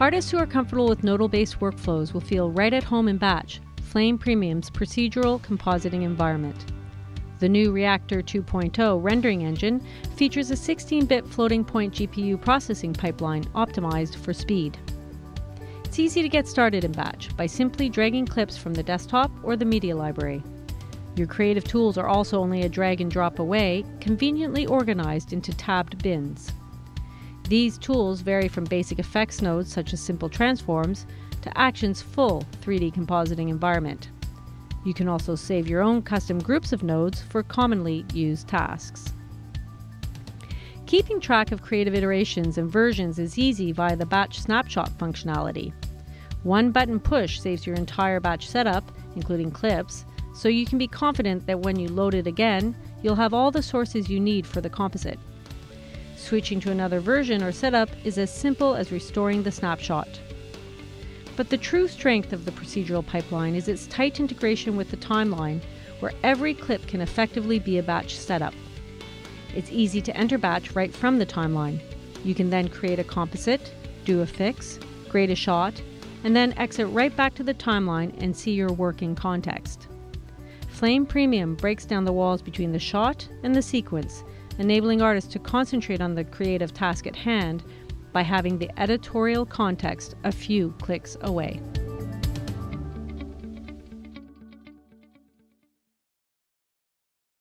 Artists who are comfortable with nodal based workflows will feel right at home in Batch, Flame Premium's procedural compositing environment. The new Reactor 2.0 rendering engine features a 16 bit floating point GPU processing pipeline optimized for speed. It's easy to get started in Batch by simply dragging clips from the desktop or the media library. Your creative tools are also only a drag and drop away, conveniently organized into tabbed bins. These tools vary from basic effects nodes such as simple transforms to Action's full 3D compositing environment. You can also save your own custom groups of nodes for commonly used tasks. Keeping track of creative iterations and versions is easy via the batch snapshot functionality. One button push saves your entire batch setup, including clips, so you can be confident that when you load it again, you'll have all the sources you need for the composite. Switching to another version or setup is as simple as restoring the snapshot. But the true strength of the procedural pipeline is its tight integration with the timeline, where every clip can effectively be a batch setup. It's easy to enter batch right from the timeline. You can then create a composite, do a fix, grade a shot, and then exit right back to the timeline and see your work in context. Flame Premium breaks down the walls between the shot and the sequence, enabling artists to concentrate on the creative task at hand by having the editorial context a few clicks away.